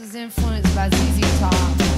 Is influenced by ZZ Top.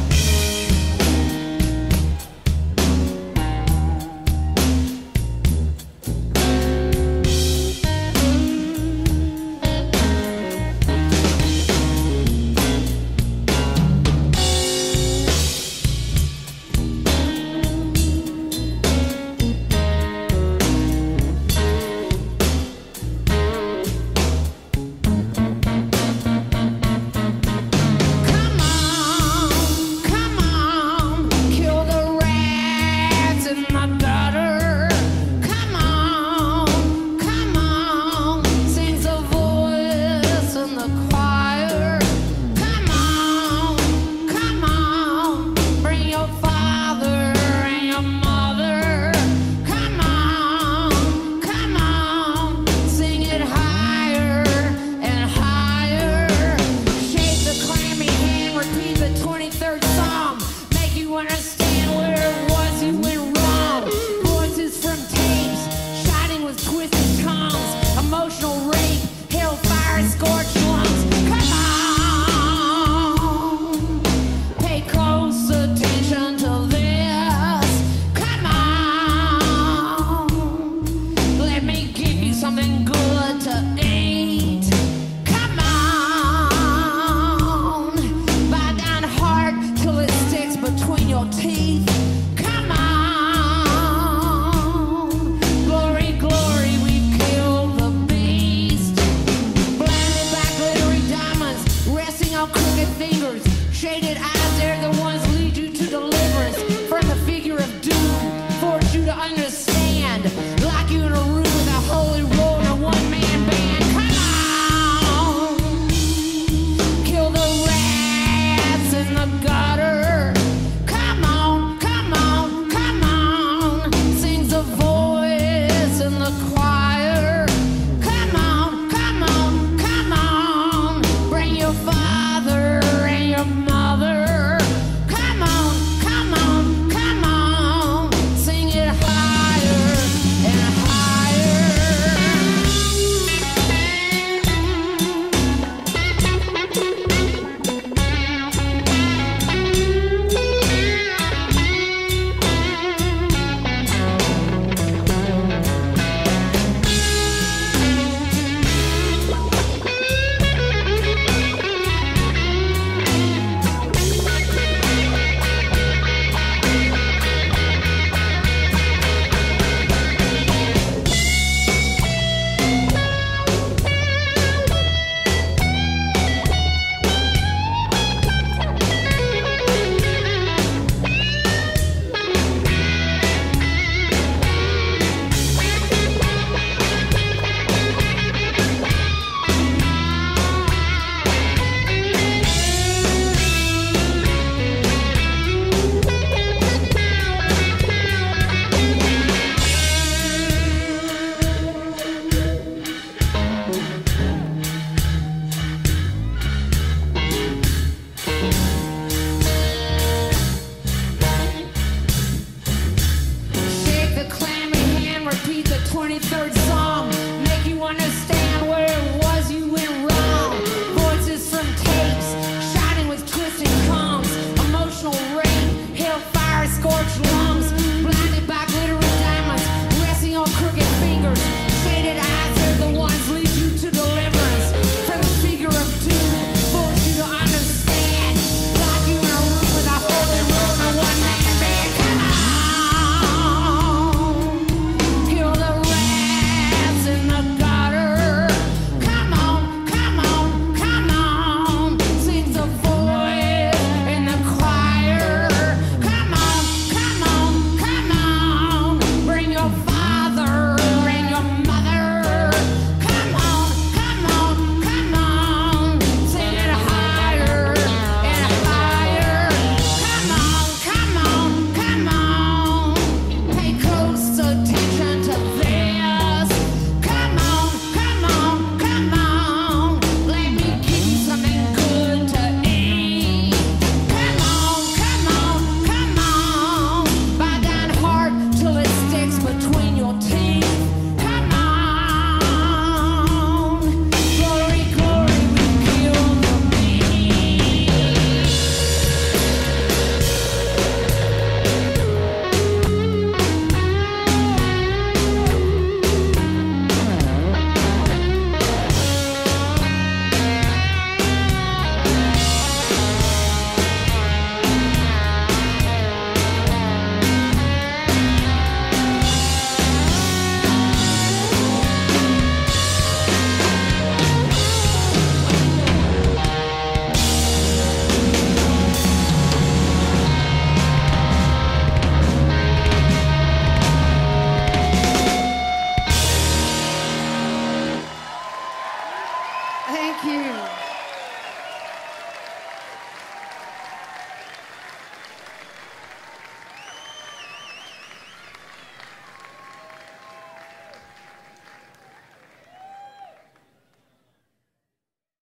Understand,